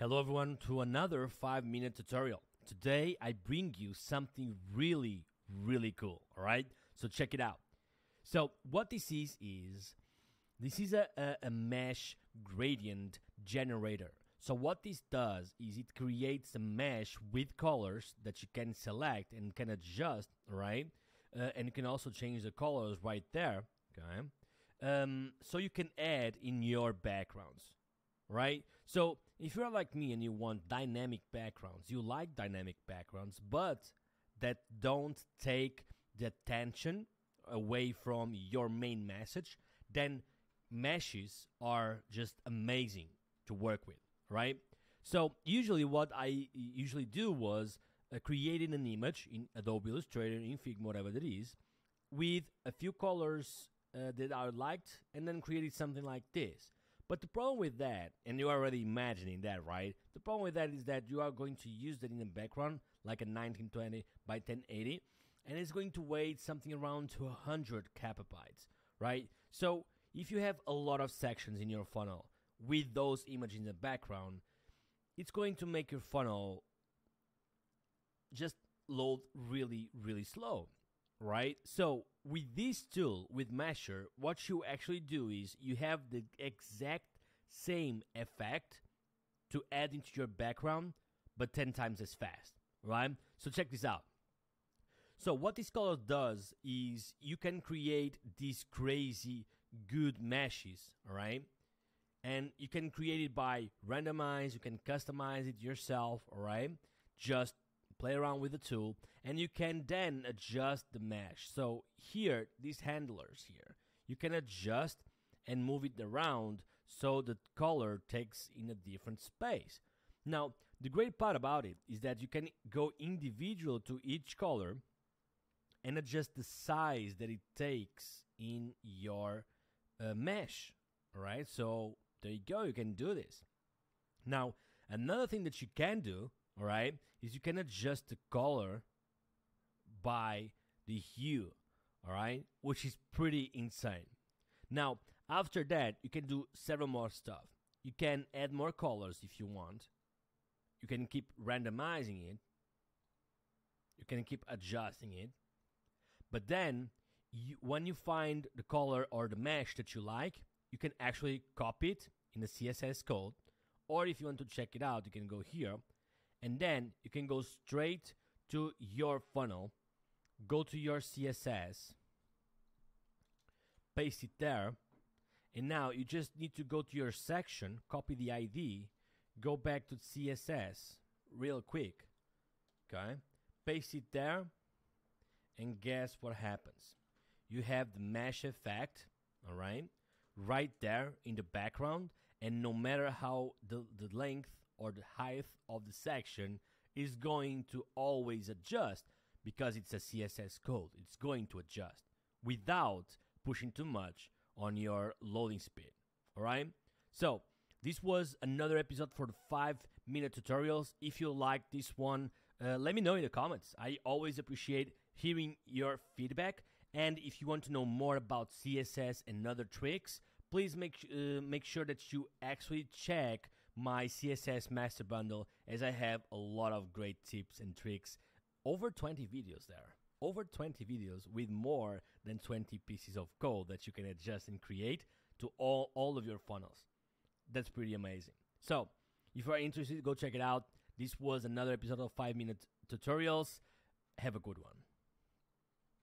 Hello everyone to another 5 minute tutorial. Today I bring you something really really cool, all right? So check it out. So what this is is this is a, a, a mesh gradient generator. So what this does is it creates a mesh with colors that you can select and can adjust, right? Uh, and you can also change the colors right there, okay? Um, so you can add in your backgrounds, right? So if you're like me and you want dynamic backgrounds, you like dynamic backgrounds, but that don't take the attention away from your main message, then meshes are just amazing to work with, right? So usually what I usually do was uh, creating an image in Adobe Illustrator, in Figma, whatever that is, with a few colors uh, that I liked, and then created something like this. But the problem with that, and you're already imagining that, right? The problem with that is that you are going to use that in the background, like a 1920 by 1080, and it's going to weigh something around to 100 kbytes, right? So if you have a lot of sections in your funnel with those images in the background, it's going to make your funnel just load really, really slow, right? So with this tool, with Mesher, what you actually do is you have the exact same effect to add into your background, but 10 times as fast, right? So check this out. So what this color does is you can create these crazy good meshes, all right? And you can create it by randomize, you can customize it yourself, all right? Just play around with the tool, and you can then adjust the mesh. So here, these handlers here, you can adjust and move it around so the color takes in a different space. Now, the great part about it is that you can go individual to each color and adjust the size that it takes in your uh, mesh. right? so there you go, you can do this. Now, another thing that you can do all right, is you can adjust the color by the hue, all right, which is pretty insane. Now, after that, you can do several more stuff. You can add more colors if you want. You can keep randomizing it. You can keep adjusting it. But then, you, when you find the color or the mesh that you like, you can actually copy it in the CSS code. Or if you want to check it out, you can go here and then you can go straight to your funnel go to your css paste it there. And now you just need to go to your section copy the id go back to css real quick okay? Paste it there and guess what happens? You have the mesh effect all right? Right there in the background and no matter how the, the length or the height of the section is going to always adjust because it's a CSS code. It's going to adjust without pushing too much on your loading speed. All right? So, this was another episode for the 5 minute tutorials. If you like this one, uh, let me know in the comments. I always appreciate hearing your feedback. And if you want to know more about CSS and other tricks, please make uh, make sure that you actually check my CSS master bundle as I have a lot of great tips and tricks. Over 20 videos there. Over 20 videos with more than 20 pieces of code that you can adjust and create to all all of your funnels. That's pretty amazing. So if you are interested go check it out. This was another episode of 5 minute tutorials. Have a good one